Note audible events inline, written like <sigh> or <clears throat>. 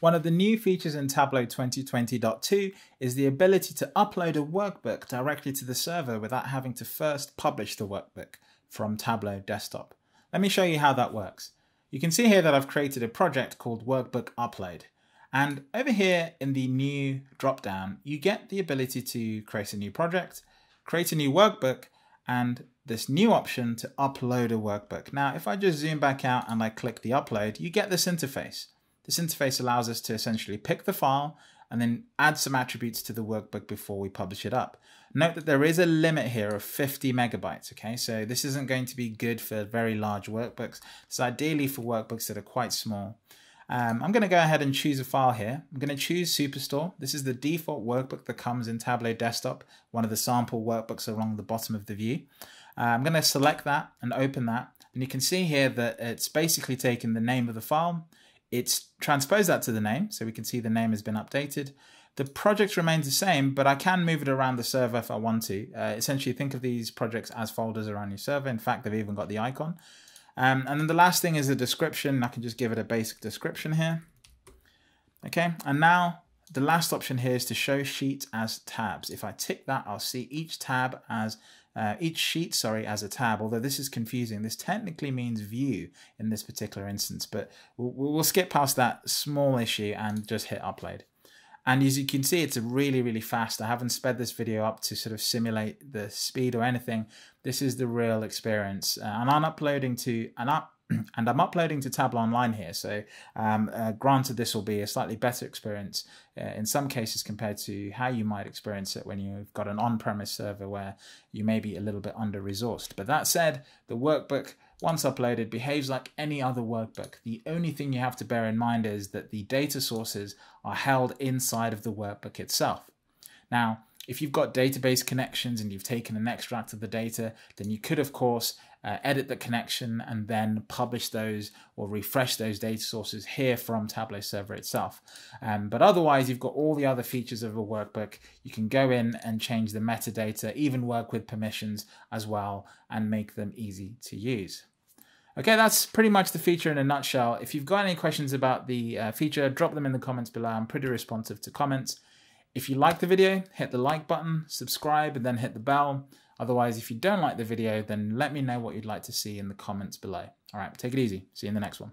One of the new features in Tableau 2020.2 is the ability to upload a workbook directly to the server without having to first publish the workbook from Tableau Desktop. Let me show you how that works. You can see here that I've created a project called Workbook Upload. And over here in the new dropdown, you get the ability to create a new project, create a new workbook, and this new option to upload a workbook. Now, if I just zoom back out and I click the upload, you get this interface. This interface allows us to essentially pick the file and then add some attributes to the workbook before we publish it up. Note that there is a limit here of 50 megabytes, okay? So this isn't going to be good for very large workbooks. It's ideally for workbooks that are quite small. Um, I'm going to go ahead and choose a file here. I'm going to choose Superstore. This is the default workbook that comes in Tableau Desktop, one of the sample workbooks along the bottom of the view. Uh, I'm going to select that and open that. And you can see here that it's basically taken the name of the file, it's transposed that to the name, so we can see the name has been updated. The project remains the same, but I can move it around the server if I want to. Uh, essentially, think of these projects as folders around your server. In fact, they've even got the icon. Um, and then the last thing is a description. I can just give it a basic description here. Okay, and now the last option here is to show sheets as tabs. If I tick that, I'll see each tab as uh, each sheet, sorry, as a tab, although this is confusing. This technically means view in this particular instance, but we'll, we'll skip past that small issue and just hit upload. And as you can see, it's really, really fast. I haven't sped this video up to sort of simulate the speed or anything. This is the real experience. Uh, and I'm uploading to an app <clears throat> and I'm uploading to Tableau Online here. So um, uh, granted, this will be a slightly better experience uh, in some cases compared to how you might experience it when you've got an on-premise server where you may be a little bit under-resourced. But that said, the workbook, once uploaded, behaves like any other workbook. The only thing you have to bear in mind is that the data sources are held inside of the workbook itself. Now, if you've got database connections and you've taken an extract of the data, then you could, of course, uh, edit the connection and then publish those or refresh those data sources here from Tableau Server itself. Um, but otherwise, you've got all the other features of a workbook. You can go in and change the metadata, even work with permissions as well, and make them easy to use. Okay, that's pretty much the feature in a nutshell. If you've got any questions about the uh, feature, drop them in the comments below. I'm pretty responsive to comments. If you like the video, hit the like button, subscribe, and then hit the bell. Otherwise, if you don't like the video, then let me know what you'd like to see in the comments below. All right, take it easy. See you in the next one.